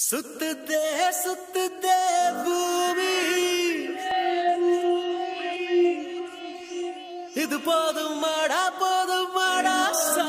சுத்துதே சுத்துதே பூமி. இது போதும் மாடா போதும் மாடா சா.